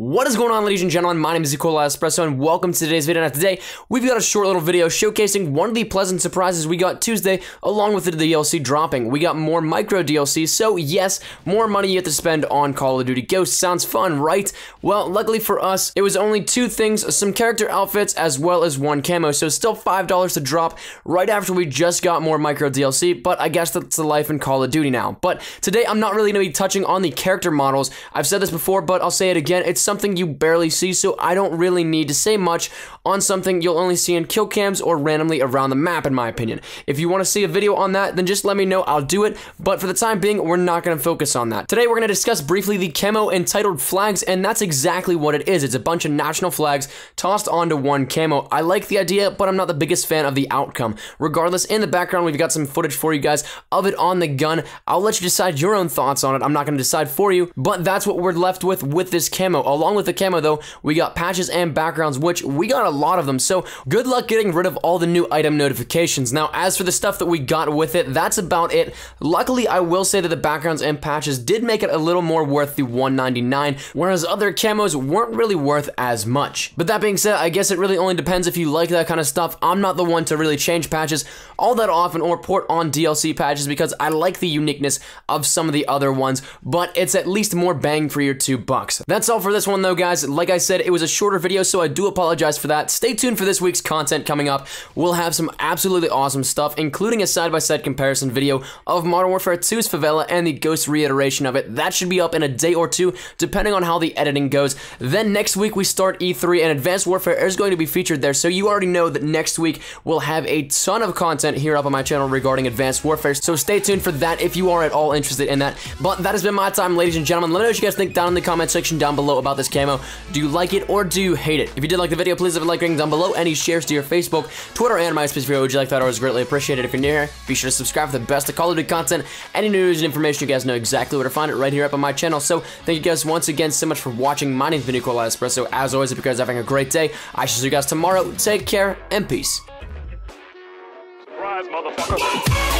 What is going on, ladies and gentlemen? My name is Nicola Espresso, and welcome to today's video. Now, today, we've got a short little video showcasing one of the pleasant surprises we got Tuesday, along with the DLC dropping. We got more micro DLC, so yes, more money you have to spend on Call of Duty Ghosts. Sounds fun, right? Well, luckily for us, it was only two things, some character outfits, as well as one camo, so still $5 to drop right after we just got more micro DLC, but I guess that's the life in Call of Duty now. But today, I'm not really going to be touching on the character models. I've said this before, but I'll say it again. It's something you barely see, so I don't really need to say much on something you'll only see in kill cams or randomly around the map, in my opinion. If you want to see a video on that, then just let me know, I'll do it, but for the time being, we're not going to focus on that. Today, we're going to discuss briefly the camo entitled flags, and that's exactly what it is. It's a bunch of national flags tossed onto one camo. I like the idea, but I'm not the biggest fan of the outcome. Regardless, in the background, we've got some footage for you guys of it on the gun. I'll let you decide your own thoughts on it. I'm not going to decide for you, but that's what we're left with with this camo. Along with the camo though, we got patches and backgrounds, which we got a lot of them, so good luck getting rid of all the new item notifications. Now, as for the stuff that we got with it, that's about it. Luckily, I will say that the backgrounds and patches did make it a little more worth the 199, whereas other camos weren't really worth as much. But that being said, I guess it really only depends if you like that kind of stuff. I'm not the one to really change patches all that often or port on DLC patches because I like the uniqueness of some of the other ones, but it's at least more bang for your two bucks. That's all for this one though, guys. Like I said, it was a shorter video, so I do apologize for that. Stay tuned for this week's content coming up. We'll have some absolutely awesome stuff, including a side-by-side -side comparison video of Modern Warfare 2's Favela and the Ghost reiteration of it. That should be up in a day or two, depending on how the editing goes. Then next week, we start E3, and Advanced Warfare is going to be featured there, so you already know that next week we'll have a ton of content here up on my channel regarding Advanced Warfare, so stay tuned for that if you are at all interested in that. But that has been my time, ladies and gentlemen. Let me know what you guys think down in the comment section down below about this camo. Do you like it or do you hate it? If you did like the video, please leave a like rating down below. Any shares to your Facebook, Twitter, and MySpace video, would you like that? Always greatly appreciated. If you're new here, be sure to subscribe for the best of Call of Duty content. Any news and information, you guys know exactly where to find it right here up on my channel. So thank you guys once again so much for watching. My name is Nicola Espresso. As always, if you guys are having a great day, I shall see you guys tomorrow. Take care and peace. Surprise, motherfucker.